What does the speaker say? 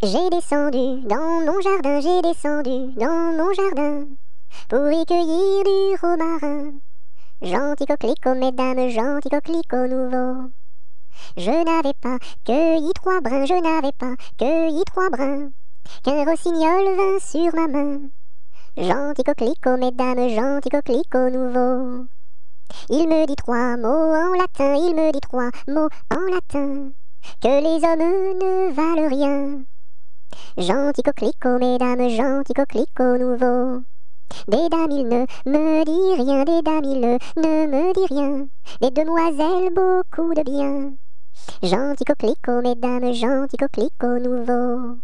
J'ai descendu dans mon jardin, j'ai descendu dans mon jardin pour y cueillir du romarin. Gentil coquelicot, mesdames, gentil coquelicot nouveau. Je n'avais pas cueilli trois brins, je n'avais pas cueilli trois brins, qu'un rossignol vint sur ma main. Gentil coquelicot, mesdames, gentil coquelicot nouveau. Il me dit trois mots en latin, il me dit trois mots en latin, que les hommes ne valent rien. Gentil coquelicot, mesdames, gentil coquelicot nouveau. Des dames, il ne me dit rien, des dames, il ne me dit rien. Des demoiselles, beaucoup de bien. Gentil coquelicot, mesdames, gentil coquelicot nouveau.